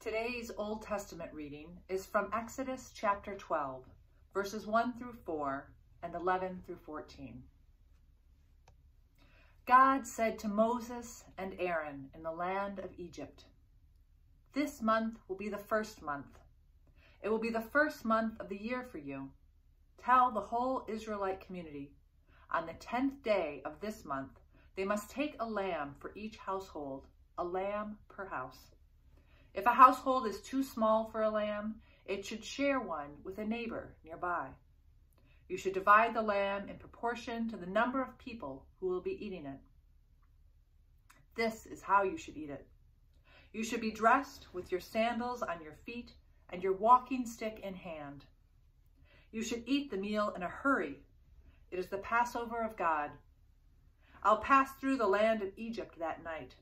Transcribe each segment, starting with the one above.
Today's Old Testament reading is from Exodus chapter 12, verses 1 through 4 and 11 through 14. God said to Moses and Aaron in the land of Egypt, This month will be the first month. It will be the first month of the year for you. Tell the whole Israelite community, on the tenth day of this month, they must take a lamb for each household, a lamb per house. If a household is too small for a lamb, it should share one with a neighbor nearby. You should divide the lamb in proportion to the number of people who will be eating it. This is how you should eat it. You should be dressed with your sandals on your feet and your walking stick in hand. You should eat the meal in a hurry. It is the Passover of God. I'll pass through the land of Egypt that night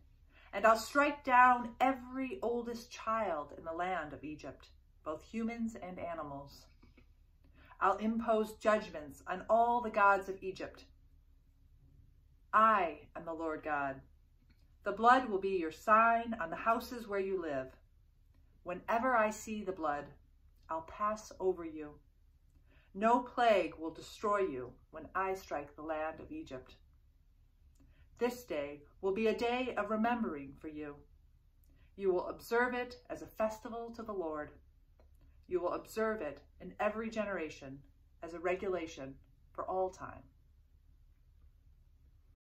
and I'll strike down every oldest child in the land of Egypt, both humans and animals. I'll impose judgments on all the gods of Egypt. I am the Lord God. The blood will be your sign on the houses where you live. Whenever I see the blood, I'll pass over you. No plague will destroy you when I strike the land of Egypt. This day will be a day of remembering for you. You will observe it as a festival to the Lord. You will observe it in every generation as a regulation for all time.